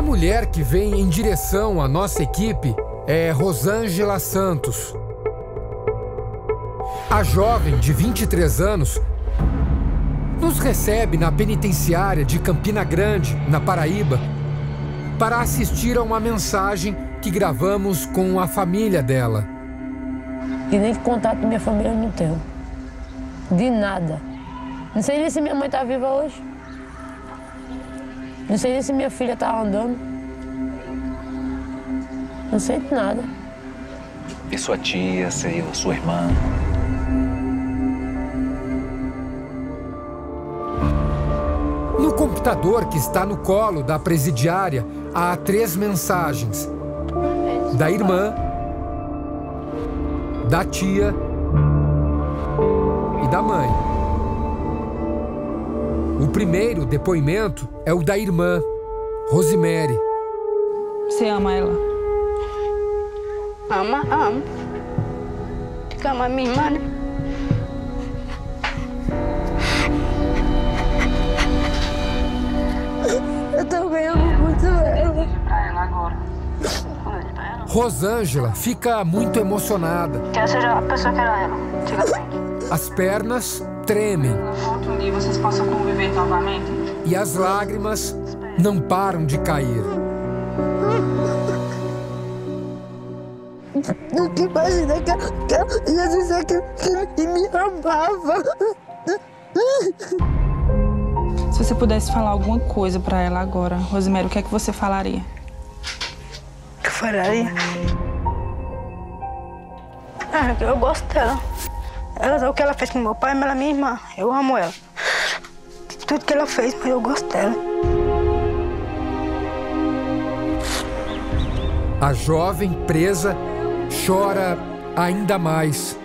A mulher que vem em direção à nossa equipe é Rosângela Santos. A jovem de 23 anos nos recebe na penitenciária de Campina Grande, na Paraíba, para assistir a uma mensagem que gravamos com a família dela. E nem contato com minha família não tenho. De nada. Não sei nem se minha mãe está viva hoje. Não sei nem se minha filha está andando. Não sei de nada. E sua tia, sei, sua irmã? No computador que está no colo da presidiária há três mensagens: da irmã, da tia e da mãe. O primeiro depoimento é o da irmã, Rosemary. Você ama ela? Ama, amo. Fica ama minha irmã, né? Eu também amo muito ela. Rosângela fica muito emocionada. Que ela seja a pessoa que era ela, antigamente. As pernas tremem dia vocês possam conviver novamente? e as lágrimas não param de cair. Nunca imaginei que, que ela ia dizer que, que me amava. Se você pudesse falar alguma coisa pra ela agora, Rosemary, o que é que você falaria? que eu falaria? Ah, eu gosto dela. Ela, o que ela fez com meu pai, mas ela é minha irmã. Eu amo ela. Tudo que ela fez, mas eu gosto dela. A jovem presa chora ainda mais.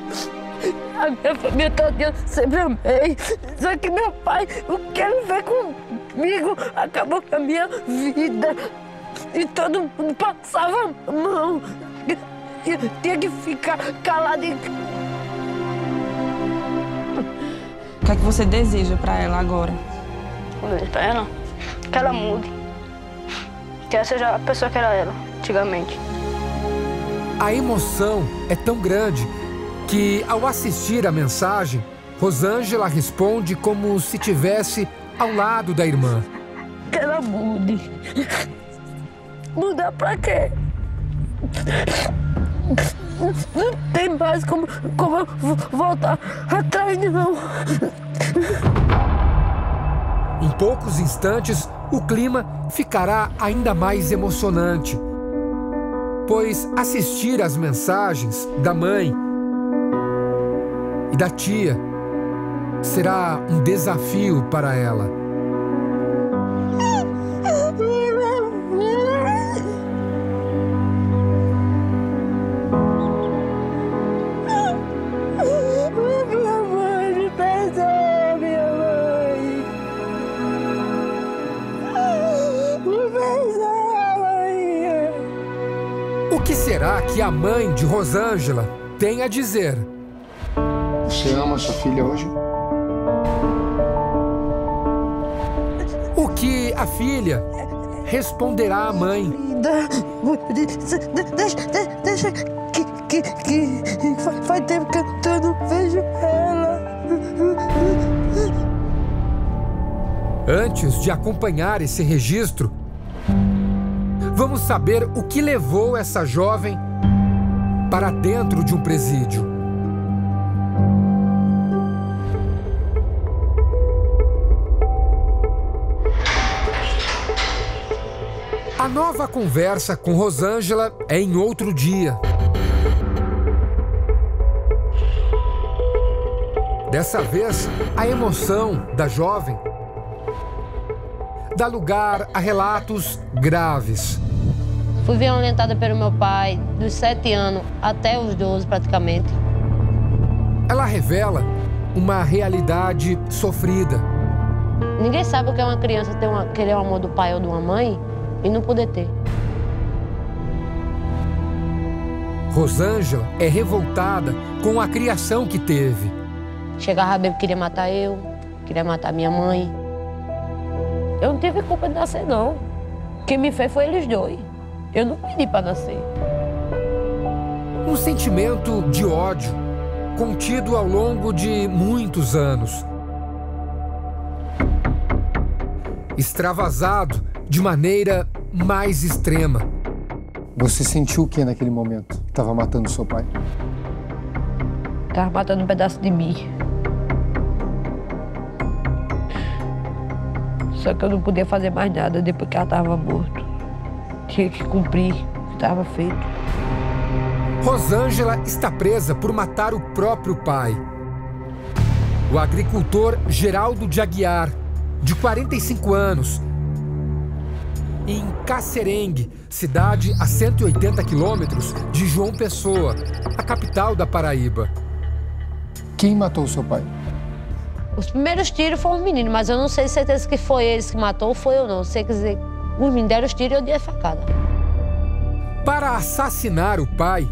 A minha família todinha sempre amei. Só que meu pai, o que ele fez comigo, acabou com a minha vida. E todo mundo passava a mão. Eu tinha que ficar calado e O que é que você deseja pra ela agora? Eu digo pra ela que ela mude. Que ela seja a pessoa que era ela, antigamente. A emoção é tão grande que, ao assistir a mensagem, Rosângela responde como se tivesse ao lado da irmã. que ela mude. Mudar pra quê? Não tem mais como, como voltar atrás, não. Em poucos instantes, o clima ficará ainda mais emocionante. Pois assistir às mensagens da mãe e da tia será um desafio para ela. O que será que a mãe de Rosângela tem a dizer? Você ama sua filha hoje? O que a filha responderá à mãe? Deixa, deixa, deixa que, que, que fa- faz tempo que eu não vejo ela. Antes de acompanhar esse registro, vamos saber o que levou essa jovem para dentro de um presídio. A nova conversa com Rosângela é em outro dia. Dessa vez, a emoção da jovem dá lugar a relatos graves. Fui violentada pelo meu pai dos 7 anos até os 12 praticamente. Ela revela uma realidade sofrida. Ninguém sabe o que é uma criança ter uma, querer o amor do pai ou de uma mãe e não poder ter. Rosângela é revoltada com a criação que teve. Chegava bem queria matar eu, queria matar minha mãe. Eu não tive culpa de nascer, não. Quem me fez foi eles dois. Eu não pedi para nascer. Um sentimento de ódio contido ao longo de muitos anos. Extravasado de maneira mais extrema. Você sentiu o que naquele momento? Estava matando seu pai? Tava matando um pedaço de mim. Só que eu não podia fazer mais nada depois que ela estava morto. Tinha que cumprir o que estava feito. Rosângela está presa por matar o próprio pai. O agricultor Geraldo de Aguiar, de 45 anos, em Cacerengue, cidade a 180 quilômetros de João Pessoa, a capital da Paraíba. Quem matou seu pai? Os primeiros tiros foram os meninos, mas eu não sei certeza que foi eles que matou ou foi eu não. Sei dizer, os meninos deram os tiros e eu dei a facada. Para assassinar o pai,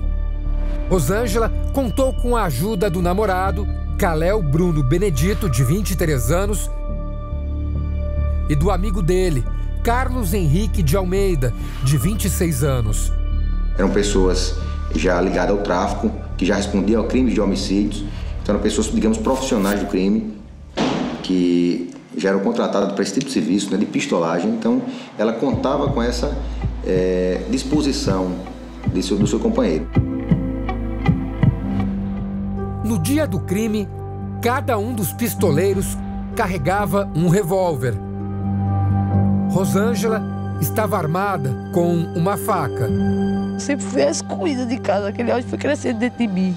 Rosângela contou com a ajuda do namorado, Caléu Bruno Benedito, de 23 anos, e do amigo dele, Carlos Henrique de Almeida, de 26 anos. Eram pessoas já ligadas ao tráfico, que já respondiam ao crime de homicídios. Então, eram pessoas, digamos, profissionais do crime, que já eram contratadas para esse tipo de serviço, né, de pistolagem. Então, ela contava com essa é, disposição de seu, do seu companheiro. No dia do crime, cada um dos pistoleiros carregava um revólver. Rosângela estava armada com uma faca. Sempre fui a escolhida de casa, aquele ódio foi crescendo dentro de mim.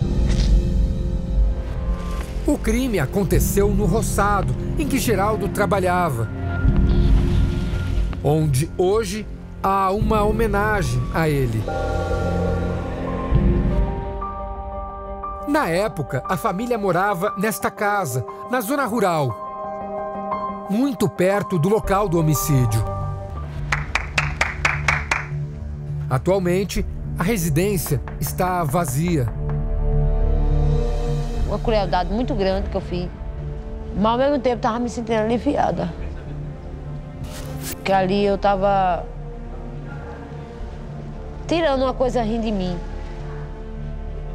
O crime aconteceu no roçado em que Geraldo trabalhava, onde hoje há uma homenagem a ele. Na época, a família morava nesta casa, na zona rural, muito perto do local do homicídio. Atualmente, a residência está vazia. Uma crueldade muito grande que eu fiz. Mas ao mesmo tempo estava me sentindo aliviada. Porque ali eu estava tirando uma coisa ruim de mim.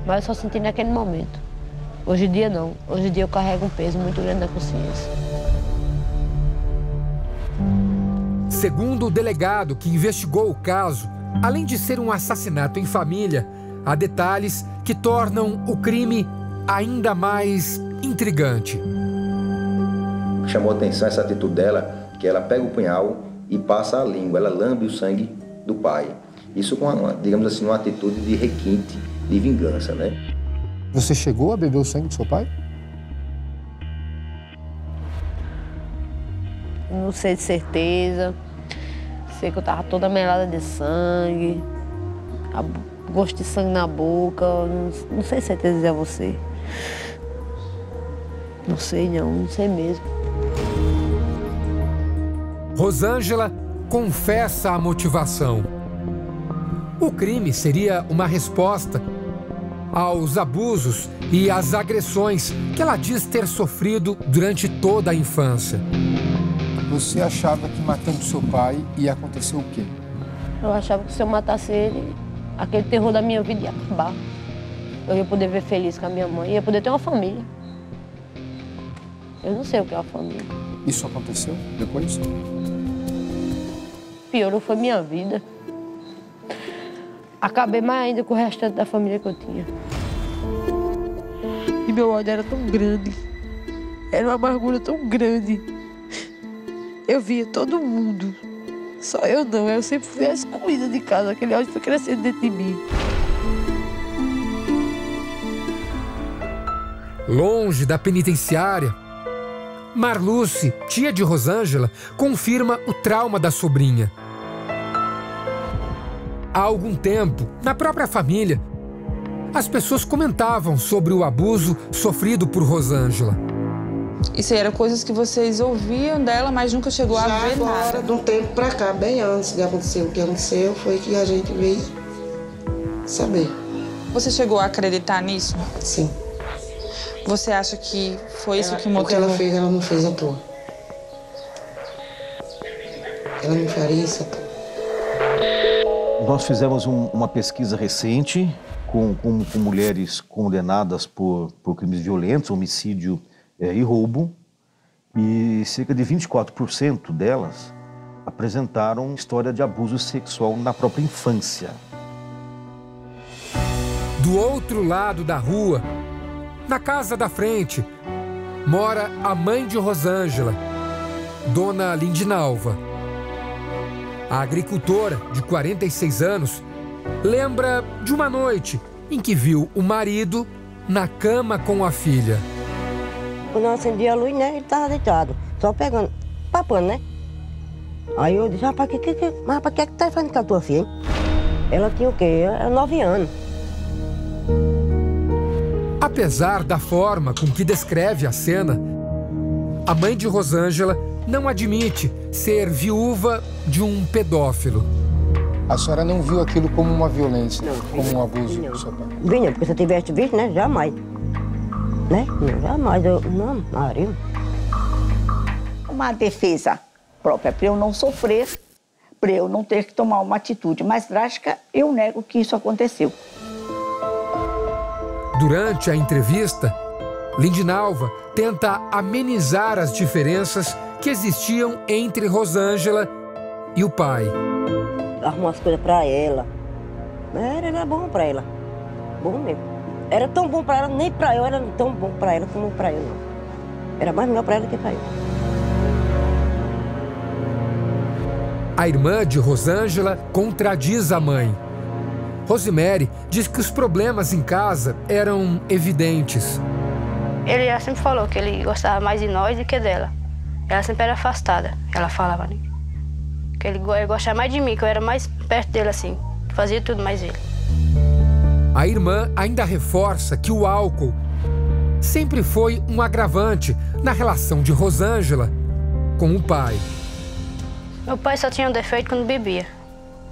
Mas eu só senti naquele momento. Hoje em dia não. Hoje em dia eu carrego um peso muito grande na consciência. Segundo o delegado que investigou o caso, além de ser um assassinato em família, há detalhes que tornam o crime ainda mais intrigante. Chamou atenção essa atitude dela, que ela pega o punhal e passa a língua, ela lambe o sangue do pai. Isso com, uma, digamos assim, uma atitude de requinte, de vingança, né? Você chegou a beber o sangue do seu pai? Não sei de certeza. Sei que eu tava toda melada de sangue, a gosto de sangue na boca. Não, não sei de certeza dizer a você. Não sei não, não sei mesmo. Rosângela confessa a motivação. O crime seria uma resposta aos abusos e às agressões que ela diz ter sofrido durante toda a infância. Você achava que matando seu pai ia acontecer o quê? Eu achava que se eu matasse ele, aquele terror da minha vida ia acabar. Eu ia poder ver feliz com a minha mãe, ia poder ter uma família. Eu não sei o que é uma família. Isso aconteceu depois? Piorou foi minha vida. Acabei mais ainda com o restante da família que eu tinha. E meu ódio era tão grande. Era uma amargura tão grande. Eu via todo mundo. Só eu não. Eu sempre fui a excluída de casa. Aquele ódio foi crescendo dentro de mim. Longe da penitenciária, Marluce, tia de Rosângela, confirma o trauma da sobrinha. Há algum tempo, na própria família, as pessoas comentavam sobre o abuso sofrido por Rosângela. Isso aí eram coisas que vocês ouviam dela, mas nunca chegou Já a ver agora, nada. de um tempo pra cá, bem antes de acontecer o que aconteceu, foi que a gente veio saber. Você chegou a acreditar nisso? Sim. Você acha que foi isso que O que motivou? ela fez, ela não fez à toa. Ela não faria isso à toa. Nós fizemos um, uma pesquisa recente com, com, com, mulheres condenadas por, por crimes violentos, homicídio é, e roubo, e cerca de 24% delas apresentaram história de abuso sexual na própria infância. Do outro lado da rua, na casa da frente, mora a mãe de Rosângela, Dona Lindinalva. A agricultora, de 46 anos, lembra de uma noite em que viu o marido na cama com a filha. Quando eu acendi a luz, né, ele estava deitado, só pegando, papando, né? Aí eu disse, rapaz, que, que, que, mas rapaz, que é que tá fazendo com a tua filha? Ela tinha o quê? Era nove anos. Apesar da forma com que descreve a cena, a mãe de Rosângela não admite ser viúva de um pedófilo. A senhora não viu aquilo como uma violência, não, como um abuso do seu pai? Vinha, porque se eu tivesse visto, né? Jamais. Né? Não, jamais. Eu, não, Maria. Uma defesa própria para eu não sofrer, para eu não ter que tomar uma atitude mais drástica, eu nego que isso aconteceu. Durante a entrevista, Lindinalva tenta amenizar as diferenças que existiam entre Rosângela e o pai. Arrumou as coisas para ela. Era, era bom para ela. Bom mesmo. Era tão bom para ela, nem para eu era tão bom para ela como para eu não. Era mais melhor para ela que para eu. A irmã de Rosângela contradiz a mãe. Rosemary diz que os problemas em casa eram evidentes. Ele sempre falou que ele gostava mais de nós do que dela. Ela sempre era afastada. Ela falava né? que ele gostava mais de mim, que eu era mais perto dele assim, fazia tudo mais ele. A irmã ainda reforça que o álcool sempre foi um agravante na relação de Rosângela com o pai. Meu pai só tinha um defeito quando bebia.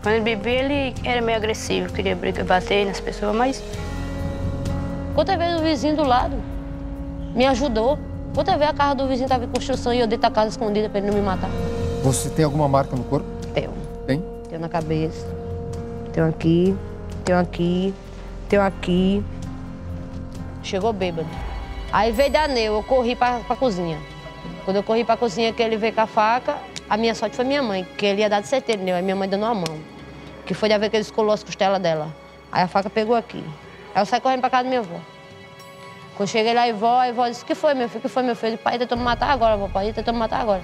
Quando ele bebia, ele era meio agressivo, queria brigar, bater nas pessoas, mas. Outra vez o vizinho do lado me ajudou. Outra vez a casa do vizinho estava em construção e eu dentro da casa escondida para ele não me matar. Você tem alguma marca no corpo? Tenho. Tem? Tenho na cabeça. Tenho aqui, tenho aqui, tenho aqui. Chegou bêbado. Aí veio Daneu, eu corri para a cozinha. Quando eu corri para a cozinha, que ele veio com a faca, a minha sorte foi minha mãe, que ele ia dar de certeiro, né? Aí minha mãe dando uma mão. Que foi de vez que ele escolou as costelas dela. Aí a faca pegou aqui. Aí eu saí correndo pra casa da minha avó. Quando cheguei lá, a avó, a avó disse, o que foi, meu filho? O que foi, meu filho? O pai tentou me matar agora, meu pai tentou me matar agora.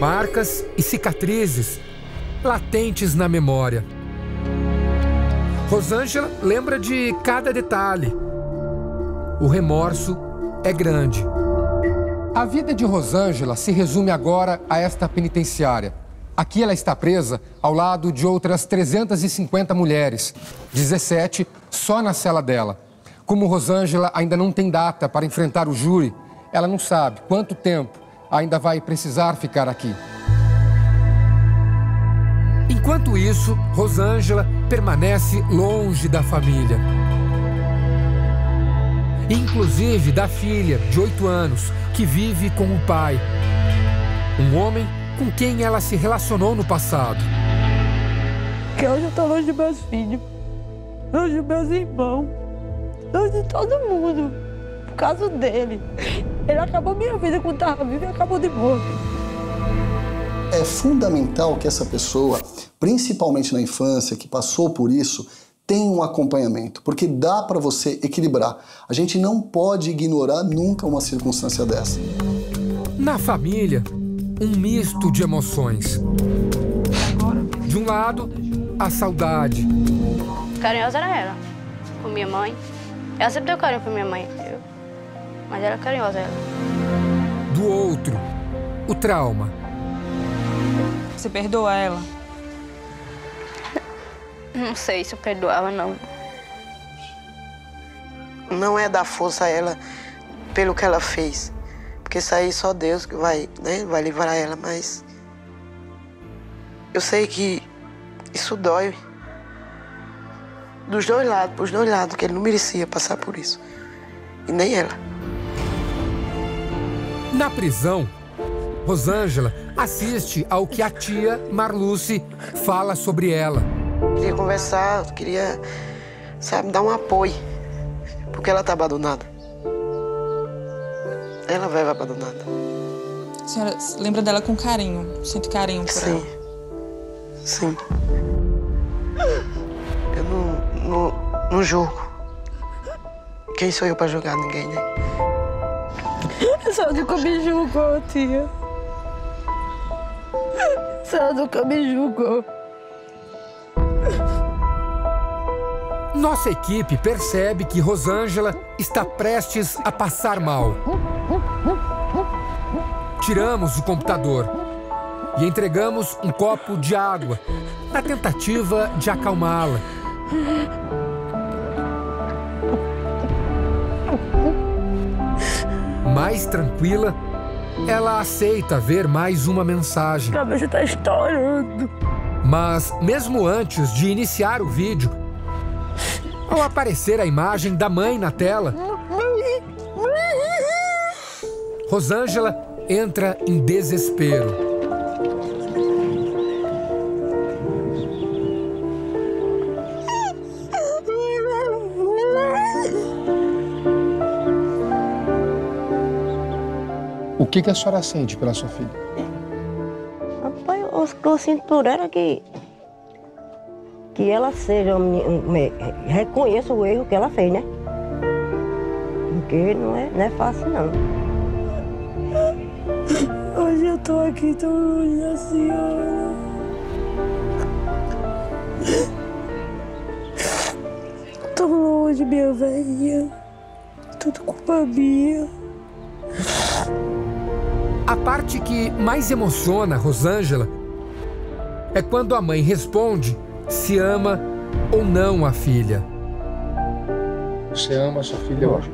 Marcas e cicatrizes latentes na memória. Rosângela lembra de cada detalhe. O remorso é grande. A vida de Rosângela se resume agora a esta penitenciária. Aqui ela está presa ao lado de outras 350 mulheres, 17 só na cela dela. Como Rosângela ainda não tem data para enfrentar o júri, ela não sabe quanto tempo ainda vai precisar ficar aqui. Enquanto isso, Rosângela permanece longe da família inclusive da filha, de oito anos, que vive com o pai. Um homem com quem ela se relacionou no passado. Que hoje eu estou longe de meus filhos, longe de meus irmãos, longe de todo mundo, por causa dele. Ele acabou minha vida quando estava vivo e acabou de morrer. É fundamental que essa pessoa, principalmente na infância, que passou por isso, tem um acompanhamento, porque dá para você equilibrar. A gente não pode ignorar nunca uma circunstância dessa. Na família, um misto de emoções. De um lado, a saudade. Carinhosa era ela, com minha mãe. Ela sempre deu carinho pra minha mãe, eu. mas era carinhosa ela. Do outro, o trauma. Você perdoa ela? Não sei se eu perdoava, não. Não é dar força a ela pelo que ela fez. Porque isso aí só Deus que vai, né, vai livrar ela, mas. Eu sei que isso dói. Dos dois lados, dos dois lados, que ele não merecia passar por isso. E nem ela. Na prisão, Rosângela assiste ao que a tia Marluce fala sobre ela. Queria conversar, queria, sabe, dar um apoio, porque ela tá abandonada. Ela vai abandonada. A senhora lembra dela com carinho, sente carinho por Sim. ela. Sim. Eu não, não, não julgo. Quem sou eu pra julgar ninguém, né? Só nunca me julgou, tia. Só nunca me julgou. Nossa equipe percebe que Rosângela está prestes a passar mal. Tiramos o computador e entregamos um copo de água na tentativa de acalmá-la. Mais tranquila, ela aceita ver mais uma mensagem. A cabeça tá estourando. Mas, mesmo antes de iniciar o vídeo, ao aparecer a imagem da mãe na tela, Rosângela entra em desespero. O que, que a senhora sente pela sua filha? Rapaz, o que eu sinto por ela é que. Que ela seja. Reconheça o erro que ela fez, né? Porque não é, não é fácil, não. Hoje eu tô aqui tão longe da senhora. Tão longe, minha velhinha. Tudo culpa minha. A parte que mais emociona Rosângela é quando a mãe responde se ama ou não a filha. Você ama a sua filha hoje?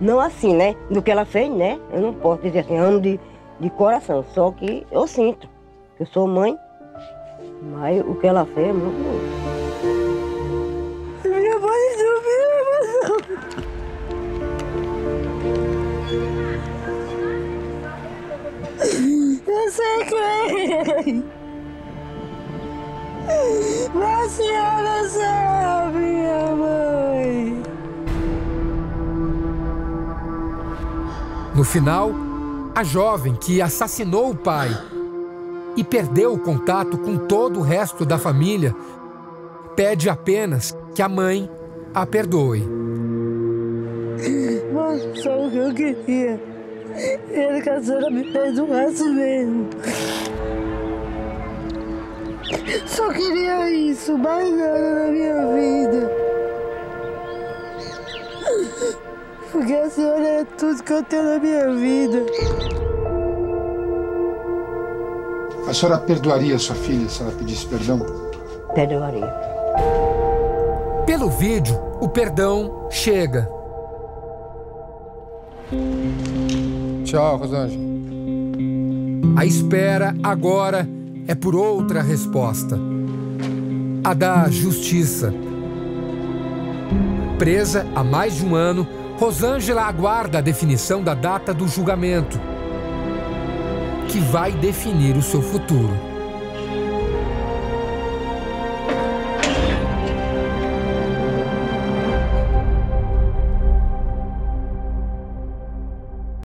Não assim, né? Do que ela fez, né? Eu não posso dizer assim, amo de, de coração. Só que eu sinto. que Eu sou mãe. Mas o que ela fez é muito louco. Minha mãe não. Eu sei quem. Mas a senhora sabe, minha mãe. No final, a jovem que assassinou o pai e perdeu o contato com todo o resto da família pede apenas que a mãe a perdoe. Mas só o que eu queria era que a senhora me perdoasse mesmo. Só queria isso, mais nada na minha vida. Porque a senhora é tudo que eu tenho na minha vida. A senhora perdoaria sua filha se ela pedisse perdão? Perdoaria. Pelo vídeo, o perdão chega. Tchau, Rosângela. A espera agora é por outra resposta: a da justiça. Presa há mais de um ano, Rosângela aguarda a definição da data do julgamento, que vai definir o seu futuro.